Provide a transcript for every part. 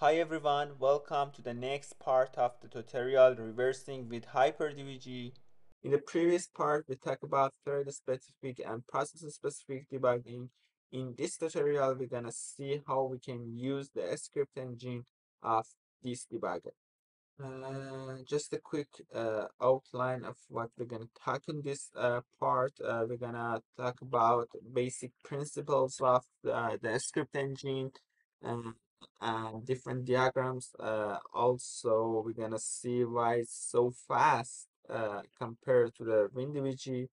Hi everyone, welcome to the next part of the tutorial reversing with HyperDBG. In the previous part, we talked about thread specific and process specific debugging. In this tutorial, we're gonna see how we can use the script engine of this debugger. Uh, just a quick uh, outline of what we're gonna talk in this uh, part. Uh, we're gonna talk about basic principles of the, the script engine and and different diagrams. Uh, also, we're gonna see why it's so fast uh, compared to the WinDBG.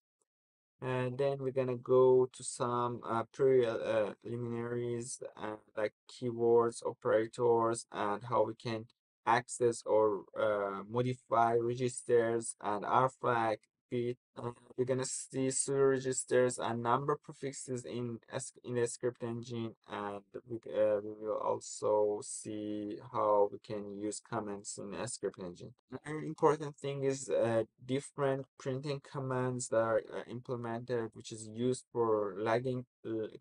And then we're gonna go to some uh, preliminaries uh, like keywords, operators, and how we can access or uh, modify registers and rflag Uh, we're gonna see pseudo registers and number prefixes in in the script engine, and we, uh, we will also see how we can use comments in the script engine. An important thing is uh, different printing commands that are uh, implemented, which is used for logging,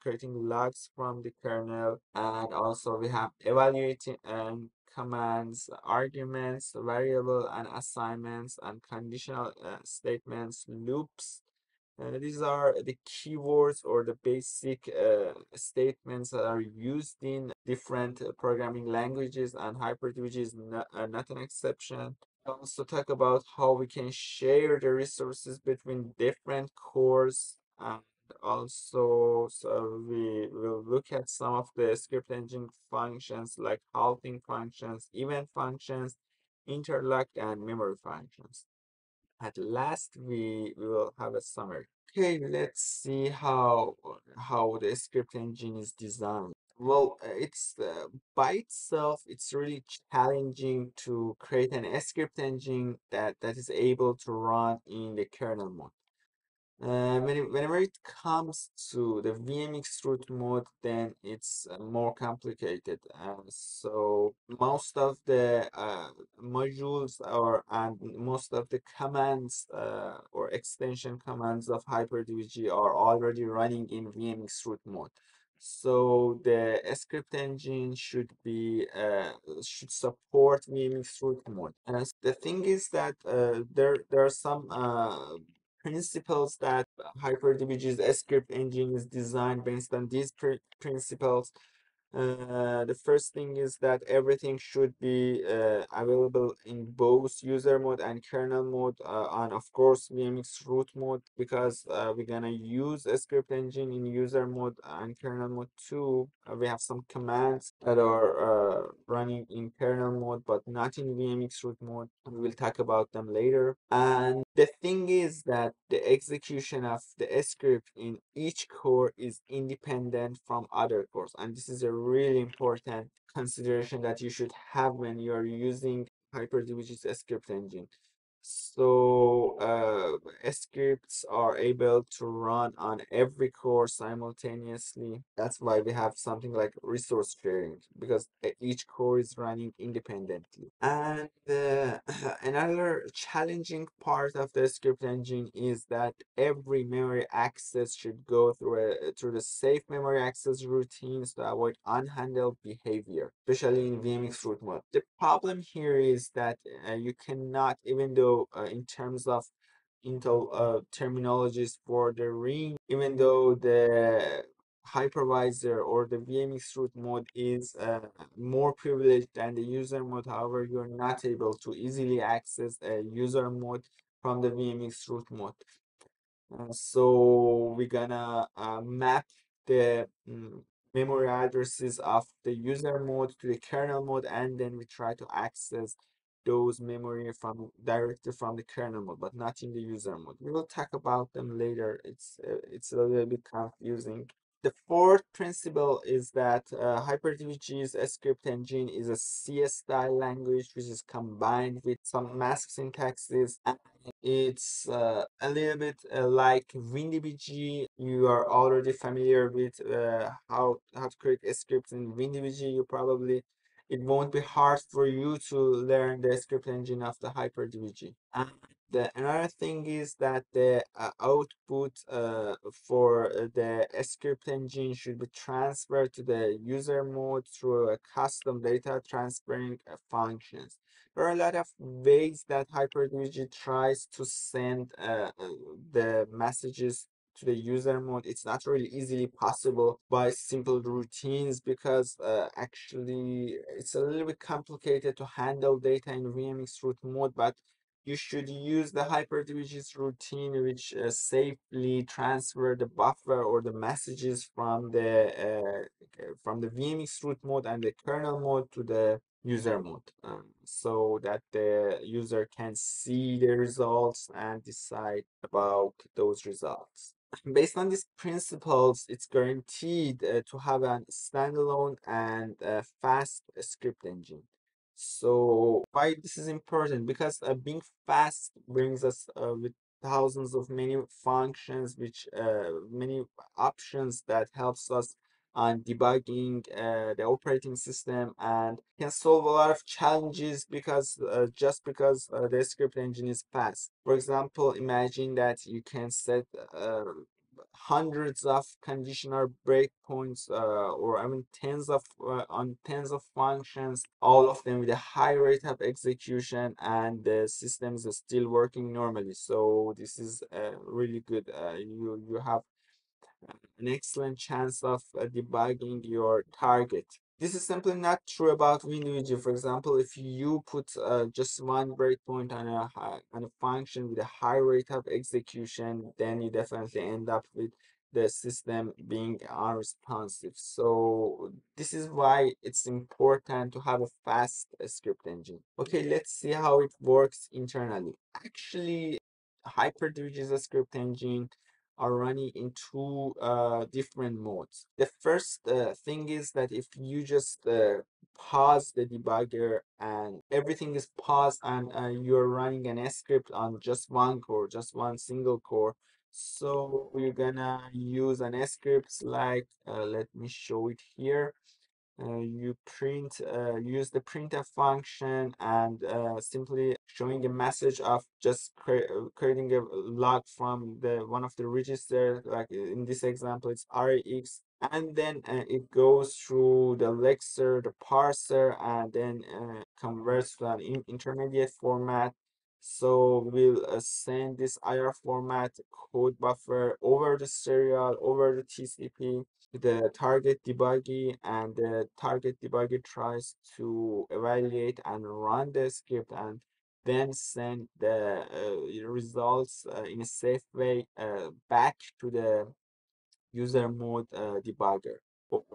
creating logs from the kernel, and also we have evaluating and commands, arguments, variable and assignments, and conditional uh, statements, loops. Uh, these are the keywords or the basic uh, statements that are used in different programming languages, and HyperDBG is not, uh, not an exception. also talk about how we can share the resources between different cores and also so we will look at some of the script engine functions like halting functions event functions interlocked and memory functions. At last we, will have a summary. Okay let's see how how the script engine is designed. Well it's uh, by itself it's really challenging to create an script engine that that is able to run in the kernel mode uh, when whenever it comes to the VMX root mode, then it's uh, more complicated. Uh, so most of the uh, modules or and most of the commands uh, or extension commands of HyperDBG are already running in VMX root mode. So the script engine should be uh, should support VMX root mode. And the thing is that there there are some principles that uh, HyperDBG's script engine is designed based on these pr principles. Uh, the first thing is that everything should be uh, available in both user mode and kernel mode uh, and of course VMX root mode because uh, we're gonna use a script engine in user mode and kernel mode too. Uh, we have some commands that are uh, running in kernel mode but not in VMX root mode. We will talk about them later. And the thing is that the execution of the script in each core is independent from other cores and this is a really important consideration that you should have when you are using HyperDBG's script engine. So uh, scripts are able to run on every core simultaneously. That's why we have something like resource sharing because each core is running independently. And uh, another challenging part of the script engine is that every memory access should go through a, through the safe memory access routines to avoid unhandled behavior, especially in VMX root mode. The problem here is that uh, you cannot, even though uh, in terms of Intel uh, terminologies for the ring, even though the hypervisor or the VMX root mode is uh, more privileged than the user mode. However, you're not able to easily access a user mode from the VMX root mode. Uh, so we're gonna uh, map the um, memory addresses of the user mode to the kernel mode and then we try to access those memory from directly from the kernel mode, but not in the user mode. We will talk about them later. It's uh, it's a little bit confusing. The fourth principle is that uh, HyperDBG's script engine is a CS style language which is combined with some MASM syntaxes. And it's uh, a little bit uh, like WinDBG. You are already familiar with uh, how, how to create scripts in WinDBG. You probably it won't be hard for you to learn the script engine of the HyperDBG. And the another thing is that the uh, output uh, for uh, the script engine should be transferred to the user mode through a custom data transferring uh, functions. There are a lot of ways that HyperDBG tries to send uh, uh, the messages to the user mode. It's not really easily possible by simple routines because uh, actually it's a little bit complicated to handle data in VMX root mode, but you should use the HyperDBG's routine which uh, safely transfer the buffer or the messages from the uh, from the VMX root mode and the kernel mode to the user mode um, so that the user can see the results and decide about those results. Based on these principles, it's guaranteed uh, to have a standalone and uh, fast script engine. So why this is important? Because uh, being fast brings us uh, with thousands of many functions, which uh, many options that helps us on debugging uh, the operating system and can solve a lot of challenges because uh, just because uh, the script engine is fast. For example, imagine that you can set uh, hundreds of conditional breakpoints uh, or I mean tens of uh, on tens of functions, all of them with a high rate of execution and the system is still working normally. So this is uh, really good. Uh, you you have an excellent chance of uh, debugging your target. This is simply not true about WinDBG. For example, if you put uh, just one breakpoint on a on a function with a high rate of execution, then you definitely end up with the system being unresponsive. So this is why it's important to have a fast script engine. Okay, let's see how it works internally. Actually, HyperDBG is a script engine are running in two uh, different modes. The first uh, thing is that if you just uh, pause the debugger and everything is paused and uh, you're running an S script on just one core, just one single core. So we're gonna use an S script like, uh, let me show it here. Uh, you print uh, use the printf function and uh, simply showing a message of just cre uh, creating a log from the one of the register like in this example it's rax and then uh, it goes through the lexer the parser and then uh, converts to an in intermediate format. So we'll send this ir format code buffer over the serial over the tcp the target debugger and the target debugger tries to evaluate and run the script and then send the uh, results uh, in a safe way uh, back to the user mode uh, debugger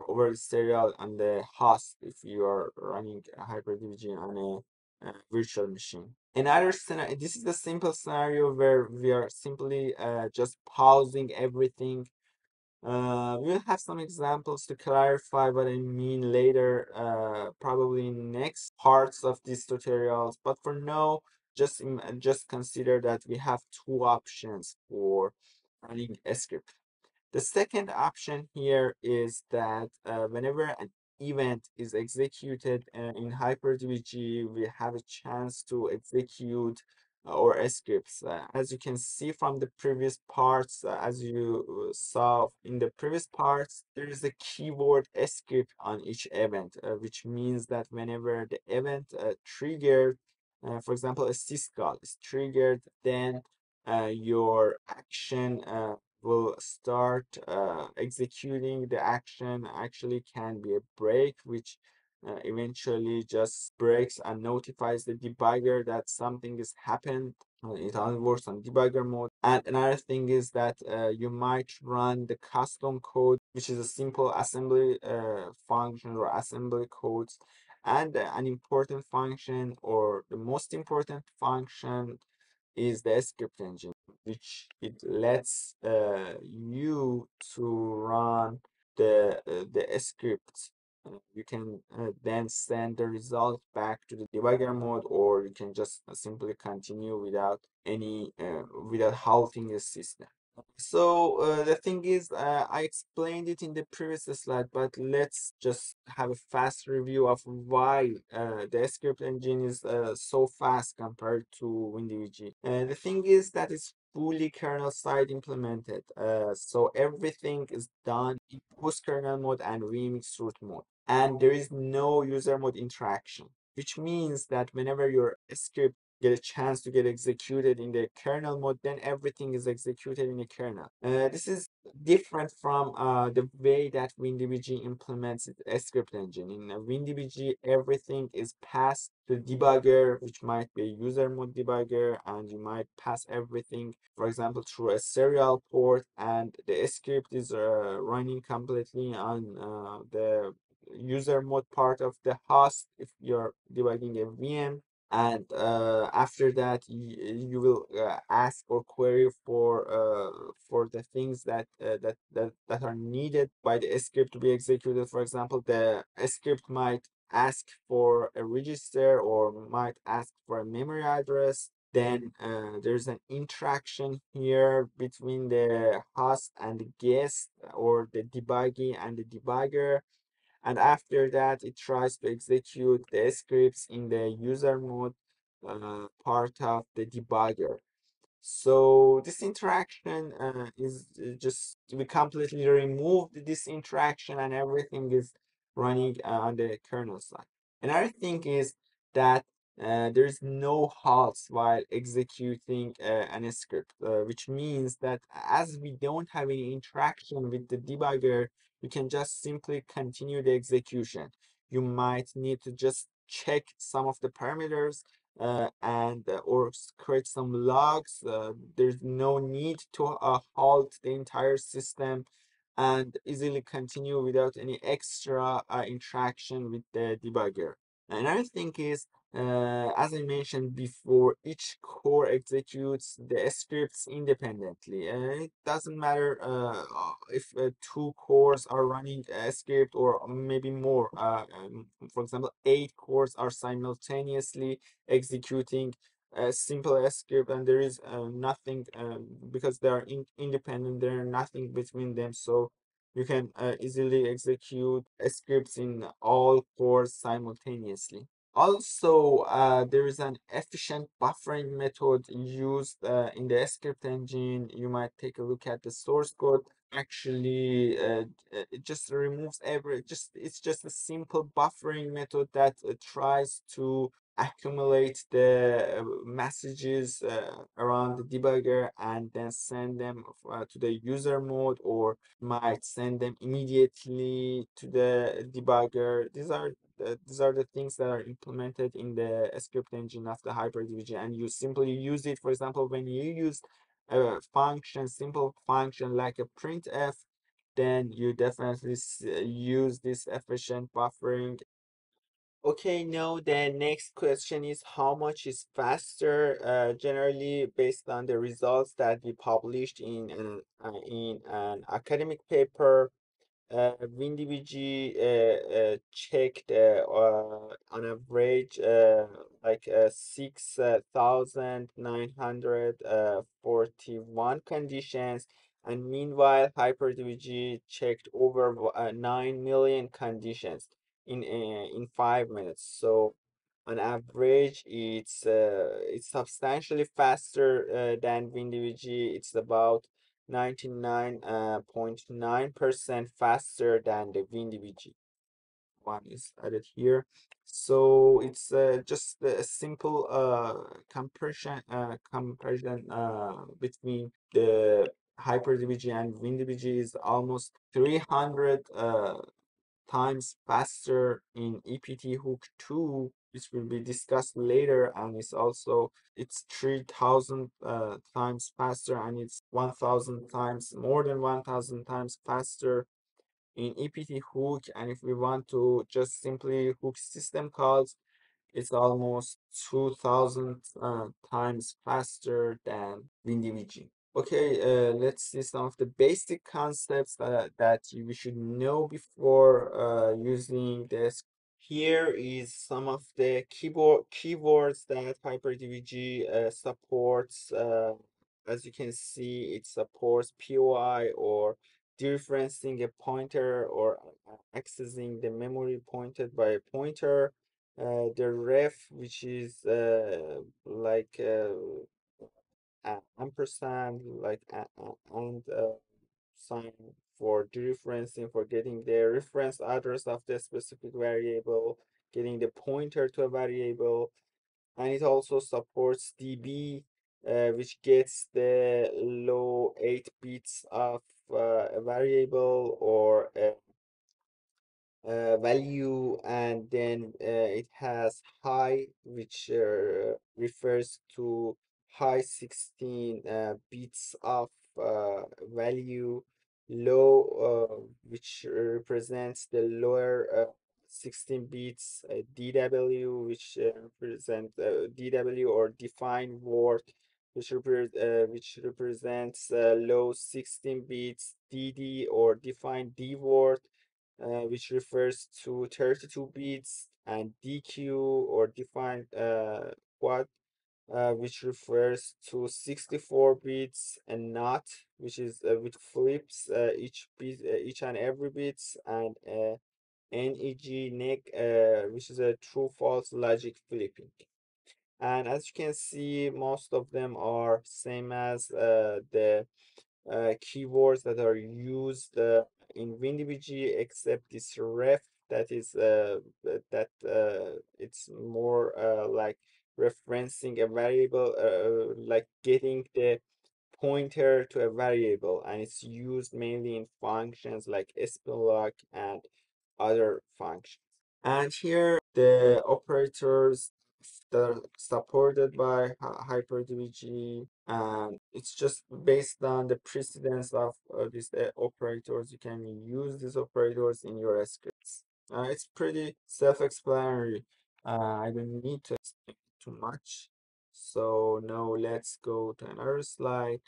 over the serial and the host if you are running HyperDBG on a uh, virtual machine. Another scenario, this is the simple scenario where we are simply uh, just pausing everything uh, we'll have some examples to clarify what I mean later, uh, probably in next parts of these tutorials. But for now, just just consider that we have two options for running a script. The second option here is that uh, whenever an event is executed uh, in HyperDBG, we have a chance to execute or scripts. Uh, as you can see from the previous parts, uh, as you saw in the previous parts, there is a keyword script on each event, uh, which means that whenever the event uh, triggered, uh, for example, a syscall is triggered, then uh, your action will start executing the action actually can be a break, which uh, eventually just breaks and notifies the debugger that something has happened. Uh, it only works on debugger mode. And another thing is that uh, you might run the custom code, which is a simple assembly uh, function or assembly codes. And an important function or the most important function is the script engine, which it lets uh, you to run the uh, the script you can uh, then send the result back to the debugger mode or you can just simply continue without any uh, without halting the system So uh, the thing is, uh, I explained it in the previous slide, but let's just have a fast review of why uh, the script engine is uh, so fast compared to WinDBG. Uh, the thing is that it's fully kernel side implemented. Uh, so everything is done in post kernel mode and VMX root mode. And there is no user mode interaction, which means that whenever your script get a chance to get executed in the kernel mode, then everything is executed in the kernel. Uh, this is different from uh, the way that WinDBG implements its script engine. In WinDBG, everything is passed to the debugger, which might be a user mode debugger, and you might pass everything, for example, through a serial port, and the script is uh, running completely on uh, the user mode part of the host if you're debugging a VM. And uh, after that you, you will uh, ask or query for uh, for the things that, uh, that that that are needed by the script to be executed. For example the script might ask for a register or might ask for a memory address. Then uh, there's an interaction here between the host and the guest or the debugging and the debugger and after that it tries to execute the scripts in the user mode uh, part of the debugger. So this interaction uh, is uh, just we completely removed this interaction and everything is running uh, on the kernel side. Another thing is that uh, there's no halts while executing uh, an script, uh, which means that as we don't have any interaction with the debugger, you can just simply continue the execution. You might need to just check some of the parameters uh, and uh, or create some logs. Uh, there's no need to uh, halt the entire system and easily continue without any extra uh, interaction with the debugger. Another thing is, uh, as I mentioned before, each core executes the scripts independently. And it doesn't matter uh, if uh, two cores are running a script or maybe more. Uh, um, for example, eight cores are simultaneously executing a simple script and there is uh, nothing um, because they are in independent, there are nothing between them. So you can uh, easily execute scripts in all cores simultaneously. Also, uh, there is an efficient buffering method used uh, in the script engine. You might take a look at the source code. Actually, uh, it just removes every, just it's just a simple buffering method that uh, tries to accumulate the uh, messages uh, around the debugger and then send them uh, to the user mode or might send them immediately to the debugger. These are the, these are the things that are implemented in the script engine of the HyperDBG and you simply use it. For example, when you use a function, simple function like a printf, then you definitely use this efficient buffering Okay, now the next question is how much is faster? Uh, generally based on the results that we published in an uh, in an academic paper, uh, WinDBG uh, uh, checked uh, uh, on average uh, like uh, six uh, thousand nine hundred uh, forty-one conditions, and meanwhile HyperDBG checked over uh, nine million conditions in in five minutes. So on average, it's it's substantially faster than WinDBG. It's about 99.9% faster than the WinDBG one is added here. So it's uh, just a simple uh, comparison uh, comparison uh, between the HyperDBG and WinDBG is almost 300 uh, times faster in EPT hook 2 which will be discussed later and it's also it's 3000 uh, times faster and it's 1000 times more than 1000 times faster in EPT hook and if we want to just simply hook system calls it's almost 2000 uh, times faster than WinDBG. Okay, uh, let's see some of the basic concepts that, that we should know before uh, using this. Here is some of the keyboard keywords that HyperDBG uh, supports. Uh, as you can see, it supports POI or dereferencing a pointer or accessing the memory pointed by a pointer. Uh, the ref, which is uh, like uh, ampersand, like and uh, sign for dereferencing, for getting the reference address of the specific variable, getting the pointer to a variable, and it also supports DB, uh, which gets the low 8 bits of uh, a variable or a uh, value. And then uh, it has high which uh, refers to high 16 uh, bits of uh, value low uh, which represents the lower uh, 16 bits uh, DW which uh, uh, DW or defined word which, repre uh, which represents uh, low 16 bits DD or defined D word uh, which refers to 32 bits and DQ or defined quad uh, which refers to 64 bits and not which is uh, which flips uh, each bit uh, each and every bits and uh, NEG neg uh, which is a true false logic flipping. And as you can see most of them are same as uh, the uh, keywords that are used uh, in WinDBG except this ref that is uh, that uh, it's more uh, like referencing a variable uh, like getting the pointer to a variable and it's used mainly in functions like splock and other functions. And here the operators that are supported by HyperDBG and it's just based on the precedence of uh, these uh, operators. You can use these operators in your scripts. Uh, it's pretty self-explanatory. Uh, I don't need to too much so now let's go to another slide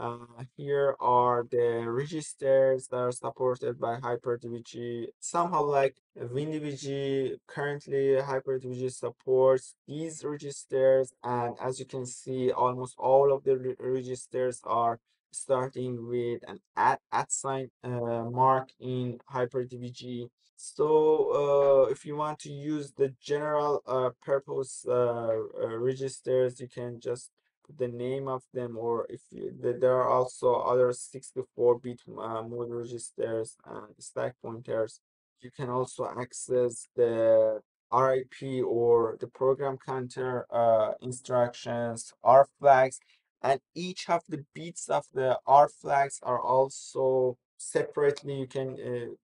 uh, here are the registers that are supported by HyperDBG. Somehow like WinDBG, currently HyperDBG supports these registers and as you can see almost all of the re registers are starting with an at, at sign uh, mark in HyperDBG. So uh, if you want to use the general uh, purpose uh, uh, registers, you can just put the name of them or if you, there are also other 64-bit uh, mode registers and stack pointers. You can also access the RIP or the program counter instructions R flags and each of the bits of the R flags are also separately. You can uh,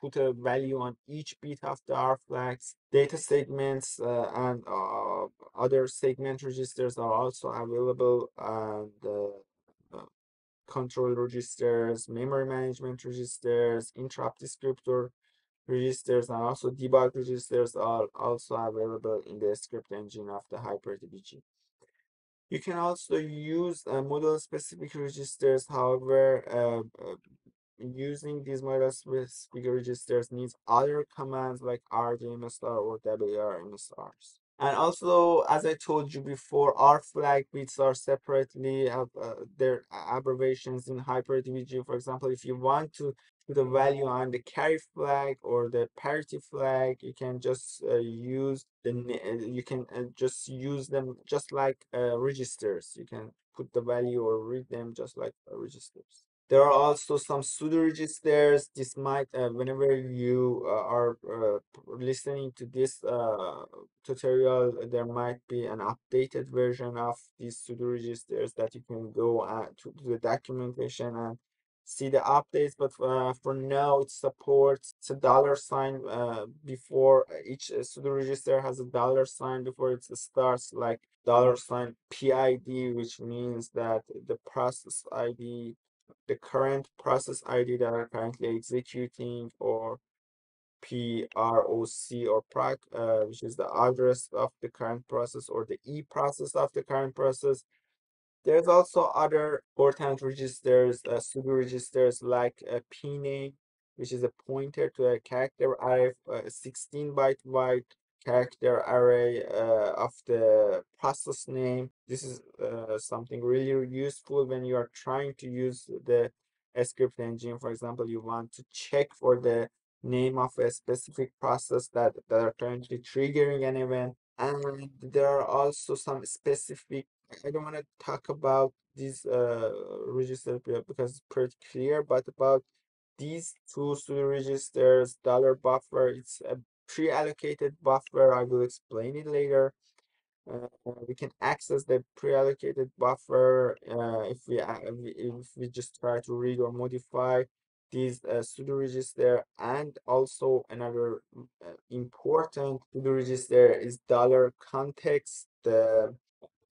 put a value on each bit of the R flags data segments uh, and uh, other segment registers are also available and uh, uh, control registers memory management registers interrupt descriptor registers and also debug registers are also available in the script engine of the HyperDBG. You can also use uh, model specific registers, however, uh, uh, using these model specific registers needs other commands like rdmsr or wrmsrs. And also, as I told you before, R flag bits are separately have uh, their abbreviations in HyperDBG. For example, if you want to put a value on the carry flag or the parity flag, you can just uh, use the uh, you can uh, just use them just like uh, registers. You can put the value or read them just like uh, registers. There are also some pseudo registers. This might, uh, whenever you uh, are uh, listening to this uh, tutorial, there might be an updated version of these pseudo registers that you can go uh, to the documentation and see the updates. But uh, for now, it supports it's a dollar sign before each pseudo register has a dollar sign before it starts, like dollar sign PID, which means that the process ID current process ID that are currently executing or PROC or PROC, uh, which is the address of the current process or the E process of the current process. There's also other important registers, uh, pseudo registers like a PNAME, which is a pointer to a character array, uh, 16 byte wide character array uh, of the process name. This is uh, something really useful when you are trying to use the script engine. For example, you want to check for the name of a specific process that, that are currently triggering an event. And there are also some specific, I don't want to talk about these uh, registers because it's pretty clear, but about these two pseudo registers, dollar buffer, it's a pre-allocated buffer. I will explain it later. Uh, we can access the pre-allocated buffer uh, if we if we just try to read or modify these uh, pseudo register and also another uh, important pseudo register is dollar context the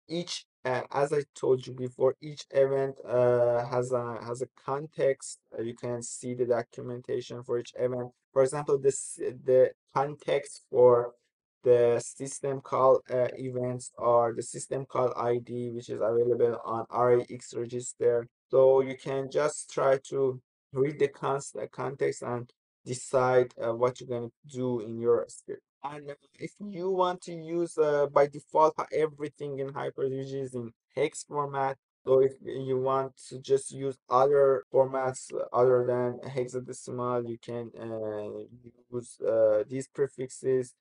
each uh, as I told you before, each event uh, has a has a context. Uh, you can see the documentation for each event. For example, this the context for the system call uh, events or the system call ID, which is available on RAX register. So you can just try to read the context and decide uh, what you're going to do in your script. And if you want to use uh, by default everything in Hyper-DBG is in hex format, so if you want to just use other formats other than hexadecimal, you can uh, use uh, these prefixes.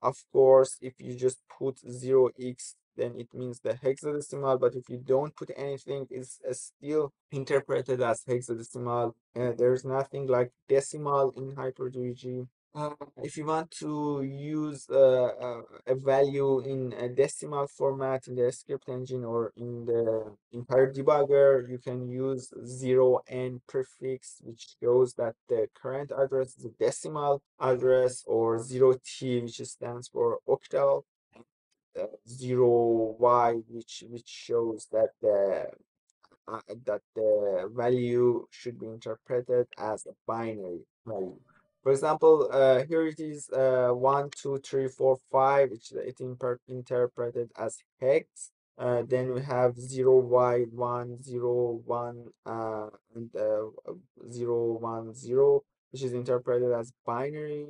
Of course, if you just put 0x, then it means the hexadecimal, but if you don't put anything, it's uh, still interpreted as hexadecimal. Uh, there's nothing like decimal in Hyper-DBG. Uh, if you want to use uh, uh, a value in a decimal format in the script engine or in the entire debugger, you can use 0n prefix, which shows that the current address is a decimal address, or 0t, which stands for octal, uh, 0y, which which shows that the uh, that the value should be interpreted as a binary value. For example, uh, here it is uh, 1, 2, 3, 4, 5, which it interpreted as hex. Uh, then we have 0, y, 1, 0, 1, uh, and uh, 0, 1, 0, which is interpreted as binary.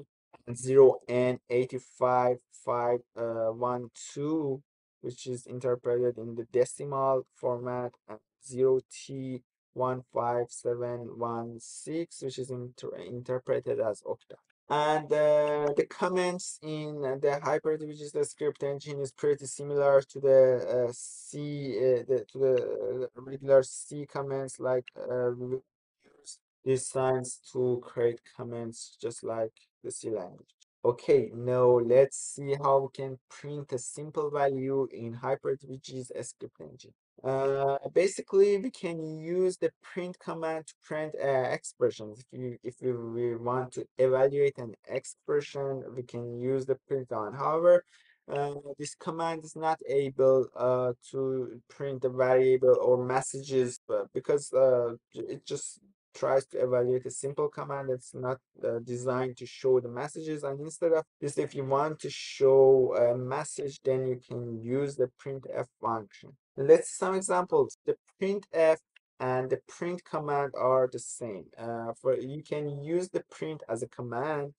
And 0, n, 85, 5, uh, 1, 2, which is interpreted in the decimal format. And 0t, 15716, which is inter interpreted as octa. And uh, the comments in the Hyper-DBG script engine is pretty similar to the uh, C, uh, the, to the regular C comments, like uh, use these signs to create comments just like the C language. Okay, now let's see how we can print a simple value in Hyper-DBG's script engine. Uh, basically, we can use the print command to print uh, expressions. If you if we, we want to evaluate an expression, we can use the print on. However, uh, this command is not able uh, to print a variable or messages because uh, it just tries to evaluate a simple command that's not uh, designed to show the messages and instead of this if you want to show a message then you can use the printf function let's see some examples. The printf and the print command are the same. Uh, for you can use the print as a command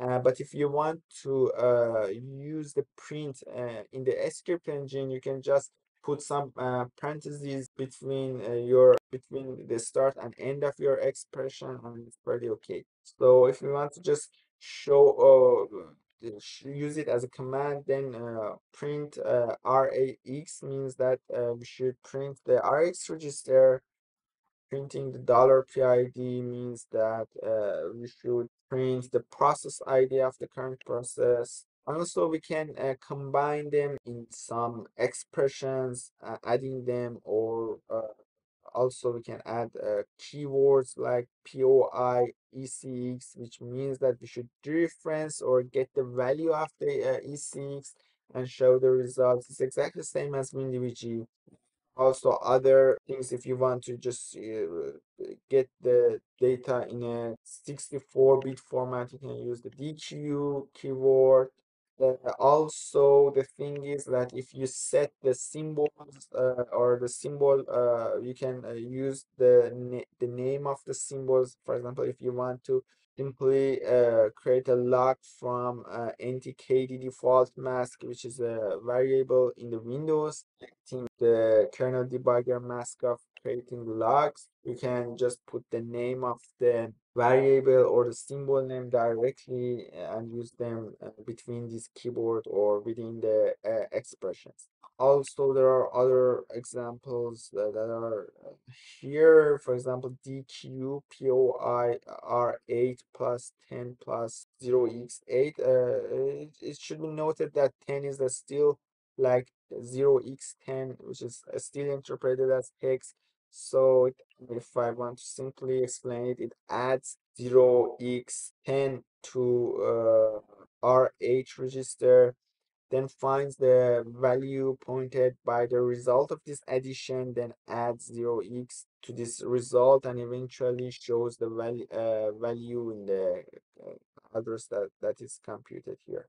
uh, but if you want to uh, use the print uh, in the script engine you can just put some uh, parentheses between uh, your between the start and end of your expression and it's pretty okay. So if you want to just show use it as a command then uh, print uh, rax means that uh, we should print the rax register. Printing the dollar PID means that uh, we should print the process ID of the current process. Also, we can uh, combine them in some expressions, uh, adding them, or also we can add uh, keywords like POI, ECX, which means that we should dereference or get the value of the uh, ECX and show the results. It's exactly the same as WinDBG also other things if you want to just uh, get the data in a 64 bit format you can use the dq keyword also the thing is that if you set the symbols uh, or the symbol uh, you can uh, use the na the name of the symbols for example if you want to simply uh, create a lock from uh, NTKD default mask, which is a variable in the Windows. The kernel debugger mask of creating logs, you can just put the name of the variable or the symbol name directly and use them uh, between this keyboard or within the uh, expressions. Also there are other examples that, that are here. For example dq poi r8 plus 10 plus 0x8 uh, it, it should be noted that 10 is still like 0x10 which is still interpreted as hex so if i want to simply explain it it adds 0x10 to uh, r8 register then finds the value pointed by the result of this addition, then adds 0x to this result and eventually shows the value, uh, value in the uh, address that, that is computed here.